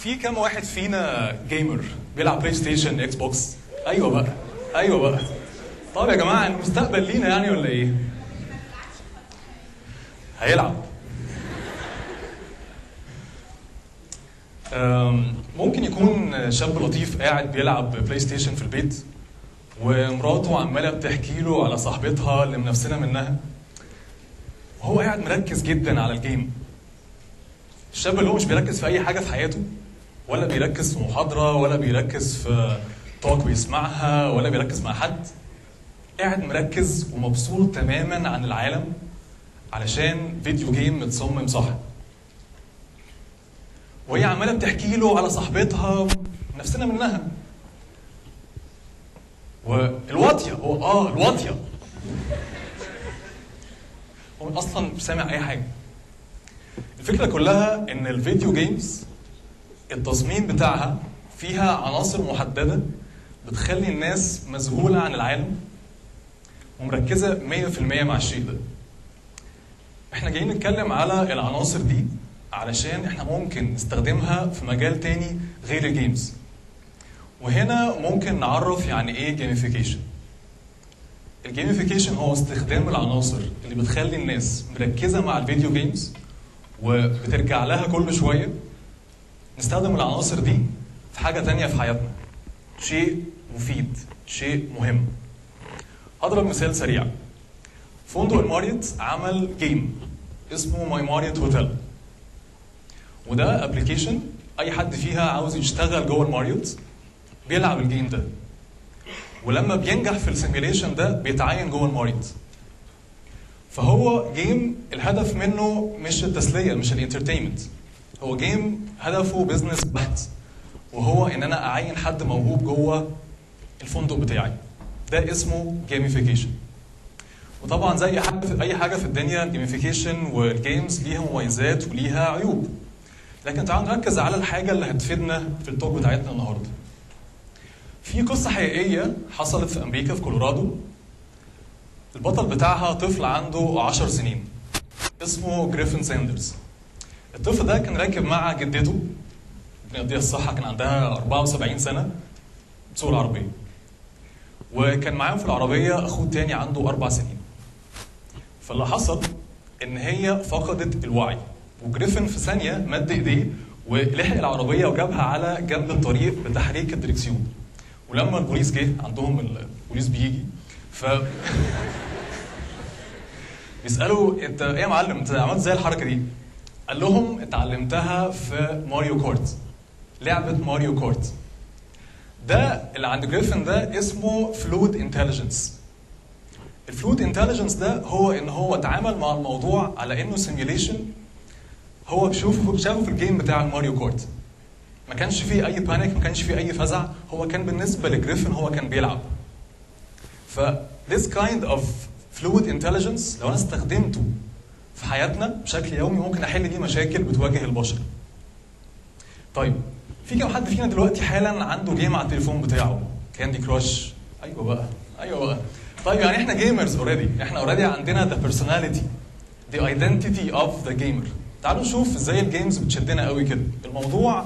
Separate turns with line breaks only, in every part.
في كام واحد فينا gamer بيلعب PlayStation Xbox أيوه بقى أيوه بقى. طب يا جماعة المستقبل لينا يعني ولا إيه؟ هيلعب. ممكن يكون شاب لطيف قاعد بيلعب PlayStation في البيت ومراته عمالة بتحكي له على صاحبتها اللي منفسنة منها. وهو قاعد مركز جدا على ال game. الشاب اللي هو مش بيركز في أي حاجة في حياته ولا بيركز في محاضرة ولا بيركز في توك بيسمعها ولا بيركز مع حد. قاعد مركز ومبسوط تماما عن العالم علشان فيديو جيم متصمم صح. وهي عمالة بتحكي له على صاحبتها نفسنا منها. والواطية. هو آه الواطية. هو أصلا مش سامع أي حاجة. الفكرة كلها إن ال video games التصميم بتاعها فيها عناصر محددة بتخلي الناس مذهوله عن العالم ومركزة 100% مع الشيء ده. إحنا جايين نتكلم على العناصر دي علشان إحنا ممكن نستخدمها في مجال تاني غير ال games وهنا ممكن نعرف يعني إيه gamification ال gamification هو استخدام العناصر اللي بتخلي الناس مركزة مع ال video games وبترجع لها كل شوية. نستخدم العناصر دي في حاجة تانية في حياتنا. شيء مفيد شيء مهم. هضرب مثال سريع. فندق ال Marriott عمل game اسمه My Marriott Hotel وده application أي حد فيها عاوز يشتغل جوه ال Marriott بيلعب ال game ده. ولما بينجح في ال simulation ده بيتعين جوه ال Marriott فهو game الهدف منه مش التسلية مش ال entertainment هو game هدفه business بحت. وهو إن أنا أعين حد موهوب جوه الفندق بتاعي. ده اسمه gamification وطبعا زي أي حاجة في الدنيا ال gamification وال games ليها مميزات وليها عيوب. لكن تعالوا نركز على الحاجة اللي هتفيدنا في ال talk بتاعتنا النهارده. في قصة حقيقية حصلت في أمريكا في كولورادو. البطل بتاعها طفل عنده 10 سنين اسمه جريفن ساندرز. الطفل ده كان راكب مع جدته بنقضيها الصحة كان عندها 74 سنة بتسوق العربية وكان معاهم في العربية أخوه تاني عنده أربع سنين. فاللي حصل إن هي فقدت الوعي. وجريفن في ثانية مد إيديه ولحق العربية وجابها على جنب الطريق بتحريك الدركسيون ولما البوليس جه عندهم البوليس بيجي ف بيسألوا أنت إيه يا معلم أنت عملت إزاي الحركة دي؟ قال لهم اتعلمتها في Mario Kart لعبة Mario Kart ده اللي عند جريفن ده اسمه fluid intelligence ال fluid intelligence ده هو إن هو اتعامل مع الموضوع على إنه simulation هو شوفه شافه في ال game بتاع ال Mario Kart ما كانش فيه أي panic ما كانش فيه أي فزع. هو كان بالنسبة لجريفن هو كان بيلعب. ف this kind of fluid intelligence لو أنا استخدمته في حياتنا بشكل يومي ممكن أحل بيه مشاكل بتواجه البشر. طيب في كم حد فينا دلوقتي حالا عنده game على التليفون بتاعه؟ Candy Crush أيوه بقى أيوه بقى. طيب يعني إحنا gamers already إحنا already عندنا the personality the identity of the gamer. تعالوا نشوف إزاي ال games بتشدنا قوي كده. الموضوع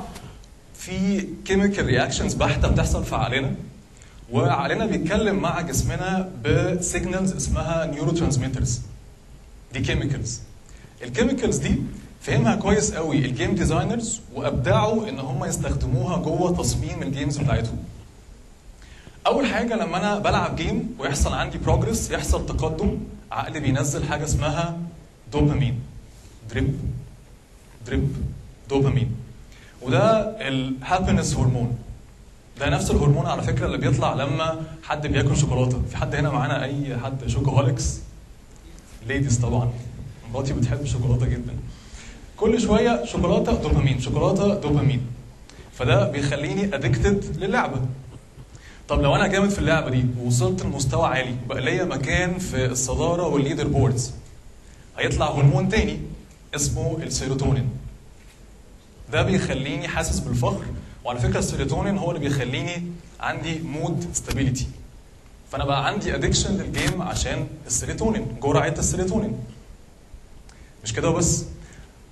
في chemical reactions بحتة بتحصل في عقلنا وعقلنا بيتكلم مع جسمنا ب signals اسمها neurotransmitters دي chemicals ال chemicals دي فهمها كويس قوي. ال game designers وأبدعوا إن هم يستخدموها جوه تصميم ال games بتاعتهم. أول حاجة لما أنا بلعب game ويحصل عندي progress يحصل تقدم عقلي بينزل حاجة اسمها دوبامين drip drip دوبامين وده ال happiness hormone ده نفس الهرمون على فكرة اللي بيطلع لما حد بياكل شوكولاتة. في حد هنا معانا أي حد chocoholics؟ Ladies طبعا. مراتي بتحب الشوكولاته جدا. كل شوية شوكولاتة دوبامين شوكولاتة دوبامين فده بيخليني addicted للعبة. طب لو أنا جامد في اللعبة دي ووصلت لمستوى عالي بقى ليا مكان في الصدارة وال leader boards هيطلع هرمون تاني اسمه السيروتونين. ده بيخليني حاسس بالفخر وعلى فكرة السيروتونين هو اللي بيخليني عندي mood stability فأنا بقى عندي addiction لل game عشان السيروتونين جرعه السيروتونين. مش كده وبس؟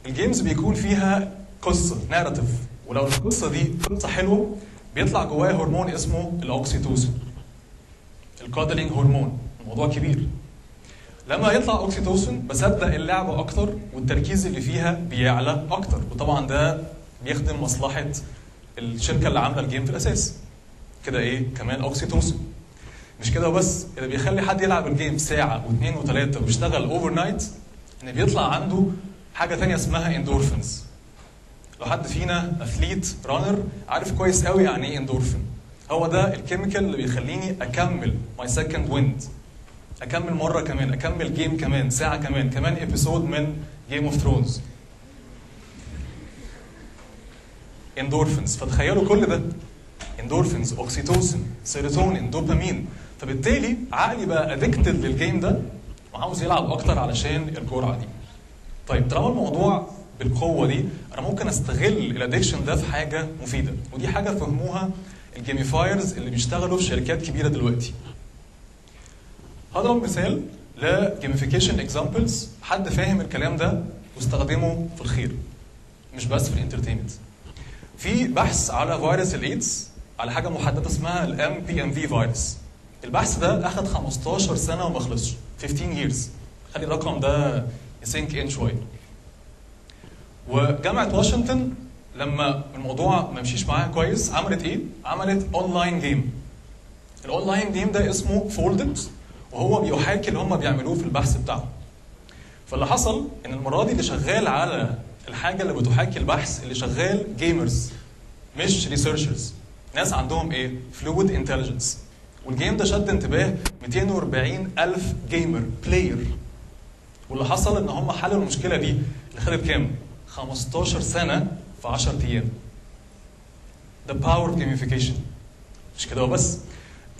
ال games بيكون فيها قصة narrative ولو القصة دي قصة حلوة بيطلع جواها هرمون اسمه الأوكسيتوسين. ال cuddling hormone الموضوع كبير. لما يطلع أوكسيتوسين بصدق اللعبة أكتر والتركيز اللي فيها بيعلى أكتر. وطبعا ده بيخدم مصلحة الشركة اللي عاملة ال game في الأساس. كده إيه؟ كمان أوكسيتوسين. مش كده وبس اللي بيخلي حد يلعب ال game ساعة واثنين وثلاثة ويشتغل overnight إن بيطلع عنده حاجة تانية اسمها اندورفينز لو حد فينا athlete runner عارف كويس قوي يعني إيه اندورفين هو ده ال chemical اللي بيخليني أكمل my second wind أكمل مرة كمان أكمل game كمان ساعة كمان كمان episode من Game of Thrones endorphins فتخيلوا كل ده. اندورفينز اوكسيتوسين سيروتونين دوبامين فبالتالي عقلي بقى addicted لل game ده وعاوز يلعب أكتر علشان الجرعة دي. طيب طالما الموضوع بالقوة دي أنا ممكن أستغل ال addiction ده في حاجة مفيدة. ودي حاجة فهموها ال gamifiers اللي بيشتغلوا في شركات كبيرة دلوقتي. هضرب مثال ل gamification examples حد فاهم الكلام ده واستخدمه في الخير مش بس في ال entertainment في بحث على فيروس الإيدز على حاجة محددة اسمها ال M-PMV virus. البحث ده أخذ 15 سنة وما خلصش 15 years. خلي الرقم ده ي sink in شوية. وجامعة واشنطن لما الموضوع ما مشيش معاها كويس عملت إيه؟ عملت online game ال online game ده اسمه Foldit وهو بيحاكي اللي هم بيعملوه في البحث بتاعهم. فاللي حصل إن المرة دي اللي شغال على الحاجة اللي بتحاكي البحث اللي شغال gamers مش researchers ناس عندهم إيه؟ Fluid intelligence وال game ده شد انتباه 240 ألف gamer player واللي حصل إن هم حلوا المشكلة دي اللي خدت كام؟ 15 سنة في 10 أيام. Power of gamification. مش كده وبس؟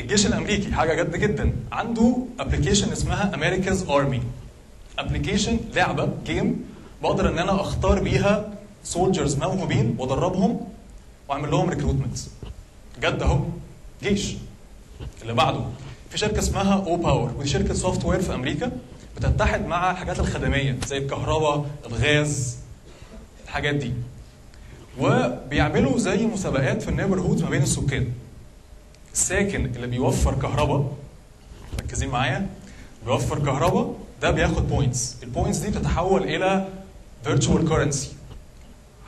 الجيش الأمريكي حاجة جد جدا. عنده application اسمها America's Army application لعبة game بقدر إن أنا أختار بيها soldiers موهوبين وأدربهم وأعمل لهم recruitment جد أهو جيش. اللي بعده في شركة اسمها Opower ودي شركة software في أمريكا بتتحد مع الحاجات الخدمية زي الكهرباء الغاز الحاجات دي. وبيعملوا زي مسابقات في ال neighborhood ما بين السكان. الساكن اللي بيوفر كهرباء مركزين معايا بيوفر كهرباء ده بياخد points ال points دي بتتحول إلى virtual currency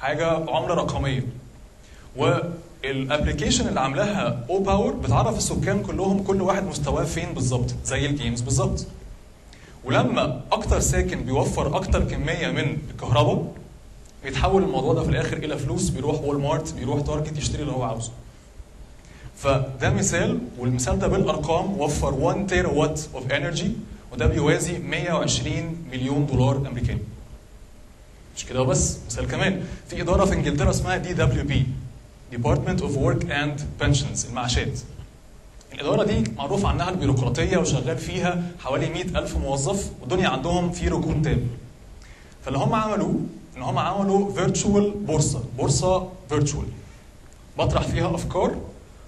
حاجة عملة رقمية. وال application اللي عاملاها Opower بتعرف السكان كلهم كل واحد مستواه فين بالظبط زي ال games بالظبط. ولما أكتر ساكن بيوفر أكتر كمية من الكهرباء بيتحول الموضوع ده في الآخر إلى فلوس بيروح Walmart بيروح Target يشتري اللي هو عاوزه. فده مثال والمثال ده بالأرقام وفر 1 terawatt of energy وده بيوازي 120 مليون دولار أمريكاني. مش كده وبس مثال كمان. في إدارة في إنجلترا اسمها DWP Department of Work and Pensions المعاشات. الإدارة دي معروف عنها البيروقراطية وشغال فيها حوالي 100 ألف موظف والدنيا عندهم في ركود تام. فاللي هم عملوه إن هم عملوا virtual بورصة. بورصة virtual بطرح فيها أفكار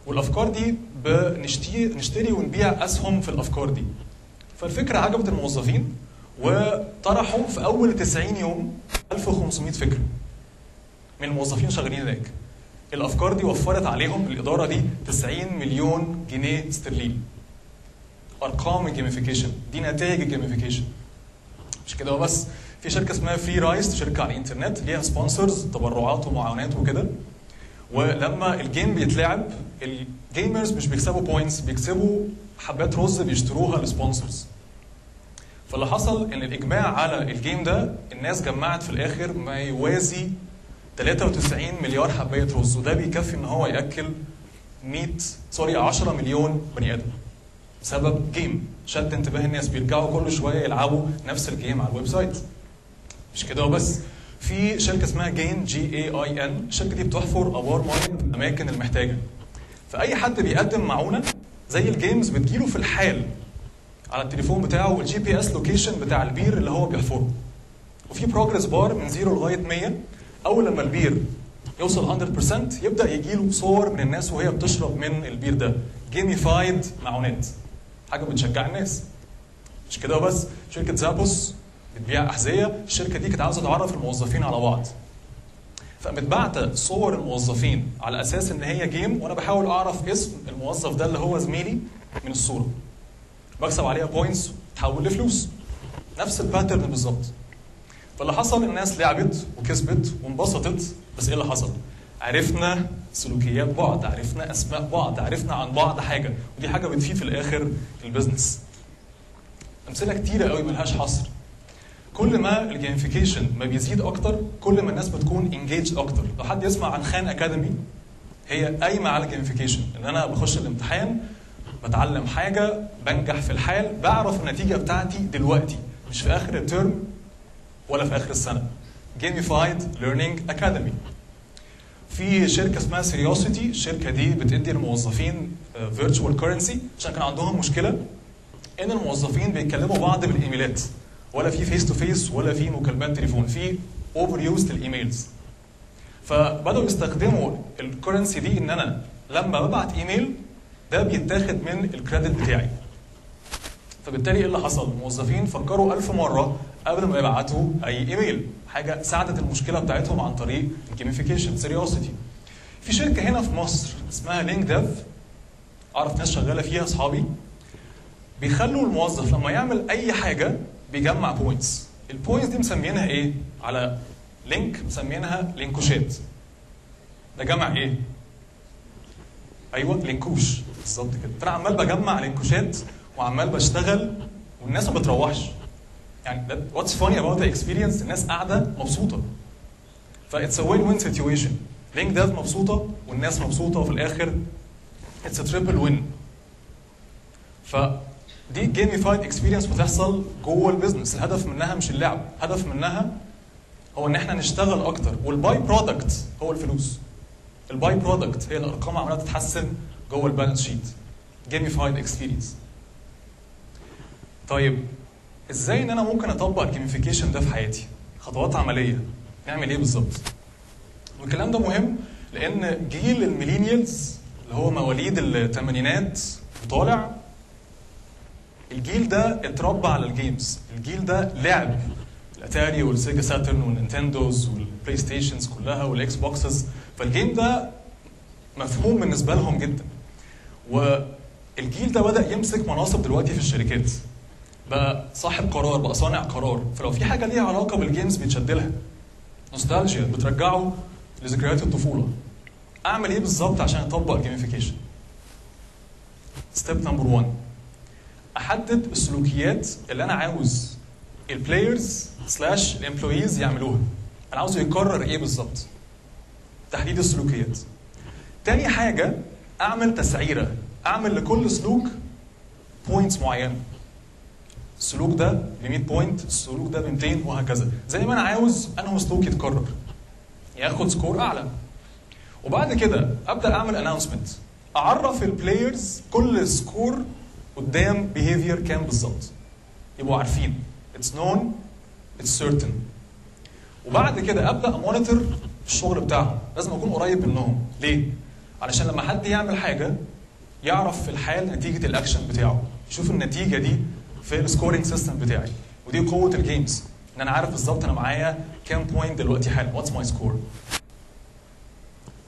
والأفكار دي بنشتري نشتري ونبيع أسهم في الأفكار دي. فالفكرة عجبت الموظفين وطرحوا في أول 90 يوم 1500 فكرة من الموظفين شغالين هناك. الأفكار دي وفرت عليهم الإدارة دي 90 مليون جنيه استرليني أرقام ال gamification دي نتائج ال gamification مش كده وبس في شركة اسمها Freerice شركة على الإنترنت ليها sponsors تبرعات ومعونات وكده. ولما ال game بيتلعب ال gamers مش بيكسبوا points بيكسبوا حبات رز بيشتروها ل sponsors فاللي حصل إن الإجماع على ال game ده الناس جمعت في الآخر ما يوازي 93 مليار حباية رز وده بيكفي إن هو يأكل 100 sorry 10 مليون بني آدم بسبب game شد انتباه الناس بيرجعوا كل شوية يلعبوا نفس ال game على ال website. مش كده وبس. في شركة اسمها Gain G A I N الشركة دي بتحفر أبار مية في الأماكن المحتاجة. فأي حد بيقدم معونة زي ال games بتجيله في الحال على التليفون بتاعه ال GPS location بتاع البير اللي هو بيحفره. وفي progress bar من 0 لغاية 100 أول لما البير يوصل 100% يبدأ يجي له صور من الناس وهي بتشرب من البير ده. gamified معونات. حاجة بتشجع الناس. مش كده وبس شركة Zappos بتبيع أحذية الشركة دي كانت عاوزة تعرف الموظفين على بعض فقامت باعتة صور الموظفين على أساس إن هي game وأنا بحاول أعرف اسم الموظف ده اللي هو زميلي من الصورة بكسب عليها points تحول لفلوس نفس ال pattern بالظبط فاللي حصل الناس لعبت وكسبت وانبسطت بس إيه اللي حصل؟ عرفنا سلوكيات بعض، عرفنا أسماء بعض، عرفنا عن بعض حاجة، ودي حاجة بتفيد في الآخر ال business. أمثلة كتيرة قوي ملهاش حصر. كل ما ال gamification ما بيزيد أكتر كل ما الناس بتكون انجيج أكتر، لو حد يسمع عن Khan Academy هي قايمة على ال gamification، إن أنا بخش الامتحان بتعلم حاجة بنجح في الحال بعرف النتيجة بتاعتي دلوقتي مش في آخر ال term ولا في آخر السنة. Gamified Learning Academy. في شركة اسمها Seriosity الشركة دي بتدي الموظفين virtual currency عشان كان عندهم مشكلة إن الموظفين بيتكلموا بعض بالإيميلات. ولا في face to face ولا في مكالمات تليفون في over use لل emails فبدأوا يستخدموا ال currency دي إن أنا لما ببعت إيميل ده بيتاخد من ال credit بتاعي فبالتالي إيه اللي حصل؟ الموظفين فكروا ألف مرة قبل ما يبعتوا أي إيميل، حاجة ساعدت المشكلة بتاعتهم عن طريق ال gamification Seriosity. في شركة هنا في مصر اسمها Link Dev أعرف ناس شغالة فيها أصحابي بيخلوا الموظف لما يعمل أي حاجة بيجمع points. ال points دي مسمينها إيه؟ على Link مسمينها لينكوشات. ده جمع إيه؟ أيوه لينكوش بالظبط كده فأنا عمال بجمع لينكوشات وعمال بشتغل والناس ما بتروحش يعني what's funny about experience الناس قاعدة مبسوطة ف it's a win win situation Link Dev مبسوطة والناس مبسوطة وفي الآخر it's triple win فدي gamified experience بتحصل جوه ال business الهدف منها مش اللعب. الهدف منها هو إن إحنا نشتغل أكتر. وال by product هو الفلوس. ال by product هي الأرقام عمالة تتحسن جوه ال balance sheet gamified experience طيب إزاي إن أنا ممكن أطبق ال gamification ده في حياتي؟ خطوات عملية. نعمل إيه بالظبط؟ والكلام ده مهم لأن جيل ال millennials اللي هو مواليد الثمانينات وطالع الجيل ده اتربى على ال games الجيل ده لعب ال Atari وال Sega Saturn وال Nintendos وال PlayStations كلها وال Xboxes فال game ده مفهوم بالنسبة لهم جدا. والجيل ده بدأ يمسك مناصب دلوقتي في الشركات. بقى صاحب قرار بقى صانع قرار. فلو في حاجة ليها علاقة بال games بيتشد لها. نوستالجيا بترجعه لذكريات الطفولة. أعمل إيه بالظبط عشان أطبق ال gamification step number 1 أحدد السلوكيات اللي أنا عاوز ال players slash ال employees يعملوها. أنا عاوزه يكرر إيه بالظبط؟ تحديد السلوكيات. تاني حاجة أعمل تسعيرة. أعمل لكل سلوك points معينة. السلوك ده ب 100 point السلوك ده ب 200 وهكذا. زي ما أنا عاوز انه سلوك يتكرر. ياخد score أعلى. وبعد كده أبدأ أعمل announcement أعرف ال players كل score قدام behavior كام بالظبط. يبقوا عارفين. it's known it's certain. وبعد كده أبدأ أ monitor الشغل بتاعهم. لازم أكون قريب منهم. ليه؟ علشان لما حد يعمل حاجة يعرف في الحال نتيجة الأكشن بتاعه. يشوف النتيجة دي في ال scoring system بتاعي. ودي قوة ال games إن أنا عارف بالظبط أنا معايا كام point دلوقتي حالا. what's my score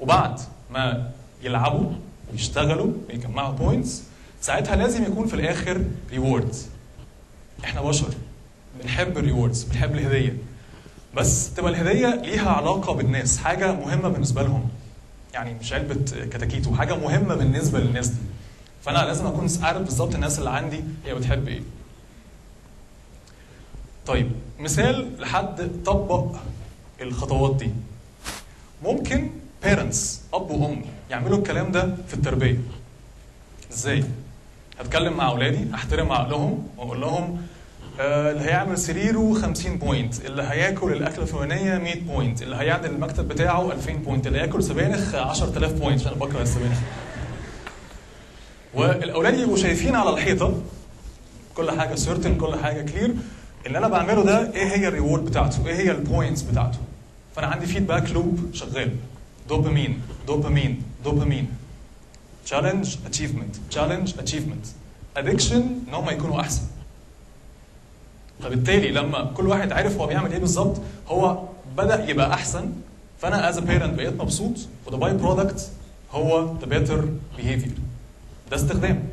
وبعد ما يلعبوا ويشتغلوا ويجمعوا points ساعتها لازم يكون في الآخر rewards إحنا بشر بنحب ال rewards بنحب الهدية. بس تبقى الهدية ليها علاقة بالناس حاجة مهمة بالنسبة لهم. يعني مش علبة كتاكيتو حاجة مهمة بالنسبة للناس دي. فأنا لازم أكون عارف بالظبط الناس اللي عندي هي بتحب إيه. طيب مثال لحد طبق الخطوات دي. ممكن parents أب وأم يعملوا الكلام ده في التربية. إزاي؟ هتكلم مع أولادي أحترم عقلهم وأقول لهم آه اللي هيعمل سريره 50 point اللي هياكل الأكلة الفلانية 100 point اللي هيعدل المكتب بتاعه 2000 point اللي هياكل سبانخ 10000 point عشان بكرة السبانخ. والأولاد يبقوا شايفين على الحيطة كل حاجة certain كل حاجة clear اللي أنا بعمله ده إيه هي ال reward بتاعته؟ إيه هي ال points بتاعته؟ فأنا عندي feedback loop شغال. دوبامين دوبامين دوبامين. challenge achievement challenge achievement addiction ان هم يكونوا أحسن. فبالتالي لما كل واحد عرف هو بيعمل إيه بالظبط هو بدأ يبقى أحسن. فأنا as parent بقيت مبسوط وthe by-product هو the better behavior ده استخدام.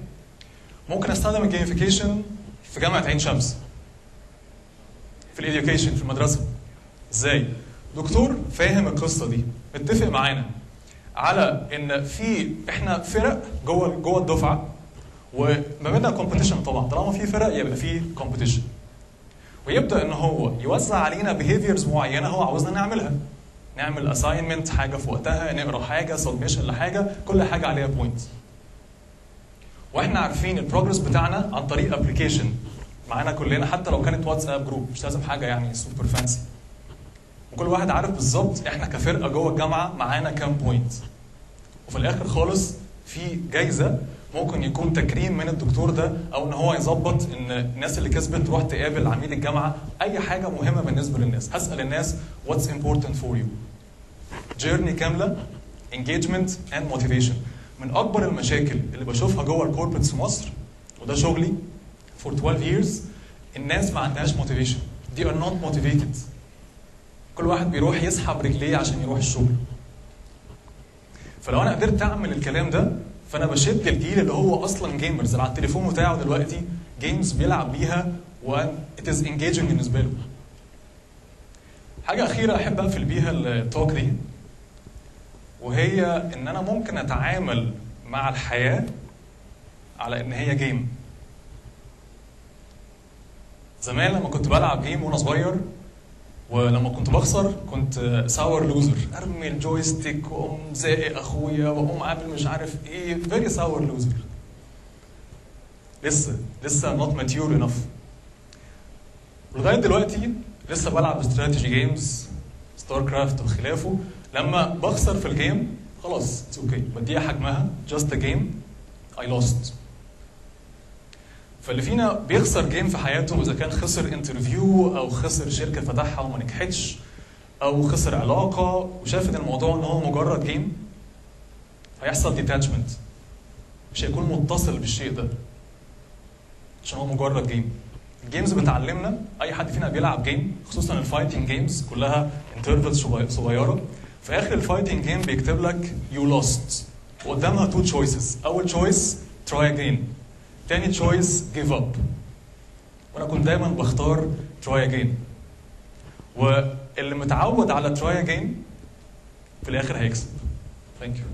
ممكن أستخدم ال gamification في جامعة عين شمس. في ال education في المدرسة. إزاي؟ دكتور فاهم القصة دي. متفق معانا. على إن في إحنا فرق جوه جوه الدفعة وما بيننا competition طبعا. طالما في فرق يبقى في competition ويبدأ إن هو يوزع علينا behaviors معينة هو عاوزنا نعملها. نعمل assignment حاجة في وقتها نقرأ حاجة submission لحاجة كل حاجة عليها point وإحنا عارفين ال progress بتاعنا عن طريق application معانا كلنا حتى لو كانت واتساب group مش لازم حاجة يعني super fancy وكل واحد عارف بالظبط إحنا كفرقة جوه الجامعة معانا كام point وفي الآخر خالص في جايزة ممكن يكون تكريم من الدكتور ده أو إن هو يظبط إن الناس اللي كسبت تروح تقابل عميد الجامعة. أي حاجة مهمة بالنسبة للناس. هسأل الناس what's important for you journey كاملة engagement and motivation. من أكبر المشاكل اللي بشوفها جوه ال corporates في مصر وده شغلي for 12 years الناس ما عندهاش motivation. They are not motivated. كل واحد بيروح يسحب رجليه عشان يروح الشغل. فلو أنا قدرت أعمل الكلام ده فأنا بشد الجيل اللي هو أصلا gamers اللي على التليفون بتاعه دلوقتي games بيلعب بيها و it is engaging بالنسبة له. حاجة أخيرة أحب أقفل بيها ال talk دي وهي إن أنا ممكن أتعامل مع الحياة على إن هي game زمان لما كنت بلعب game وأنا صغير ولما كنت بخسر كنت sore loser أرمي ال joystick وأقوم زاقق أخويا وأقوم عامل مش عارف إيه. very sore loser لسه لسه not mature enough لغايه دلوقتي لسه بلعب strategy games ستار كرافت وخلافه. لما بخسر في ال game خلاص it's okay بديها حجمها. just a game I lost فاللي فينا بيخسر game في حياته إذا كان خسر interview أو خسر شركة فتحها وما نجحتش أو خسر علاقة وشاف إن الموضوع إن هو مجرد game هيحصل detachment مش هيكون متصل بالشيء ده. عشان هو مجرد game ال games بتعلمنا أي حد فينا بيلعب game خصوصا ال fighting games كلها intervals صغيرة. في آخر ال fighting game بيكتب لك you lost وقدامها two choices أول choice try again تاني تشويس جيف اب وأنا كنت دايما بختار try again واللي متعود على try again في الآخر هيكسب. thank you